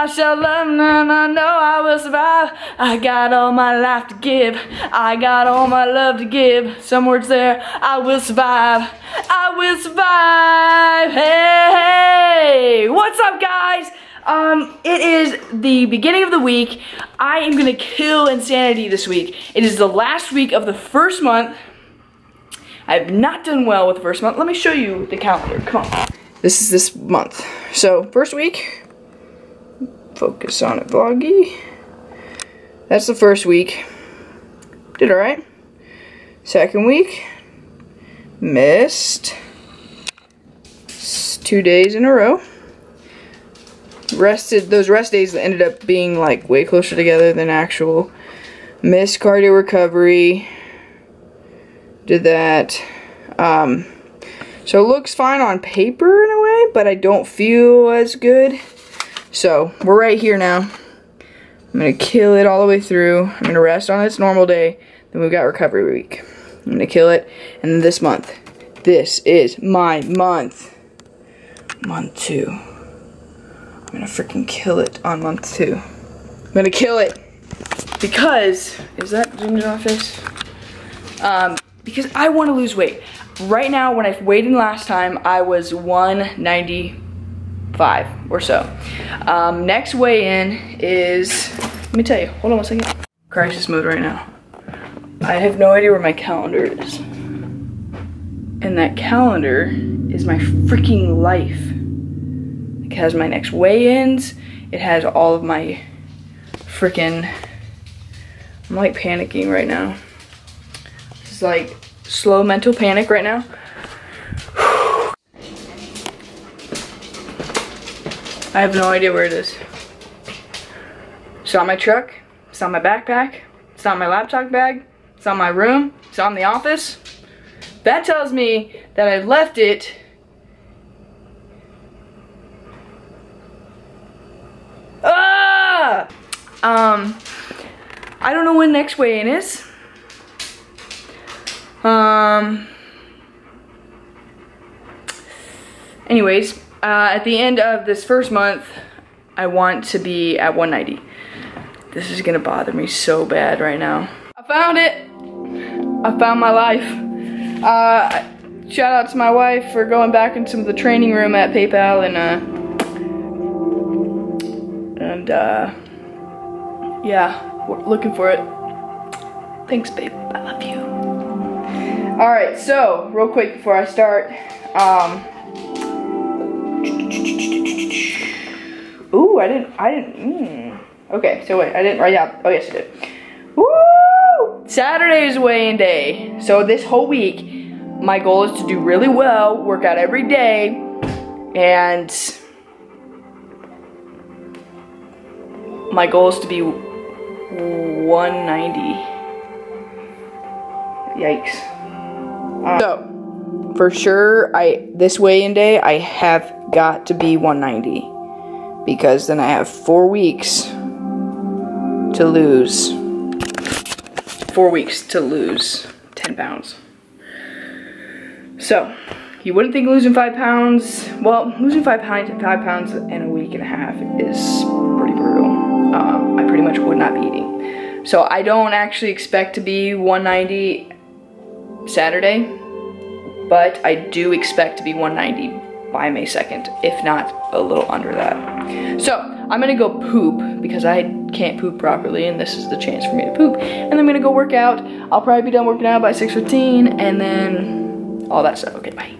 I shall love and I know I will survive. I got all my life to give. I got all my love to give. Some words there, I will survive. I will survive. Hey, hey. What's up, guys? Um, it is the beginning of the week. I am gonna kill insanity this week. It is the last week of the first month. I have not done well with the first month. Let me show you the calendar. Come on. This is this month. So, first week, focus on it, vloggy. That's the first week. Did alright. Second week, missed two days in a row. Rested, those rest days ended up being like way closer together than actual. Missed cardio recovery. Did that. Um, so it looks fine on paper in a way, but I don't feel as good. So we're right here now. I'm gonna kill it all the way through. I'm gonna rest on its normal day. Then we've got recovery week. I'm gonna kill it. And then this month. This is my month. Month two. I'm gonna freaking kill it on month two. I'm gonna kill it. Because, is that zoomed face? Um, because I wanna lose weight. Right now, when I weighed in last time, I was 195 or so. Um, next weigh-in is, let me tell you, hold on one second. Crisis mode right now. I have no idea where my calendar is. And that calendar is my freaking life. It has my next weigh-ins. It has all of my freaking, I'm like panicking right now. It's like slow mental panic right now. I have no idea where it is. It's on my truck. It's on my backpack. It's on my laptop bag. It's on my room. It's on the office. That tells me that I left it Ah! Um, I don't know when next weigh-in is. Um, anyways, uh, at the end of this first month, I want to be at 190. This is gonna bother me so bad right now. I found it. I found my life. Uh, shout out to my wife for going back into the training room at PayPal and uh, and uh, yeah, looking for it. Thanks, babe. I love you. All right, so real quick before I start, um, ooh, I didn't, I didn't. Mm. Okay, so wait, I didn't write out. Oh yes, I did. Woo! Saturday is weigh-in day. So this whole week, my goal is to do really well, work out every day, and my goal is to be 190. Yikes. So, for sure, I this weigh-in day, I have got to be 190. Because then I have four weeks to lose. Four weeks to lose 10 pounds. So, you wouldn't think losing five pounds, well, losing five pounds, five pounds in a week and a half is pretty brutal. Um, I pretty much would not be eating. So I don't actually expect to be 190 Saturday, but I do expect to be 190 by May 2nd, if not a little under that. So I'm gonna go poop because I can't poop properly and this is the chance for me to poop. And I'm gonna go work out. I'll probably be done working out by 6.15 and then all that stuff. Okay, bye.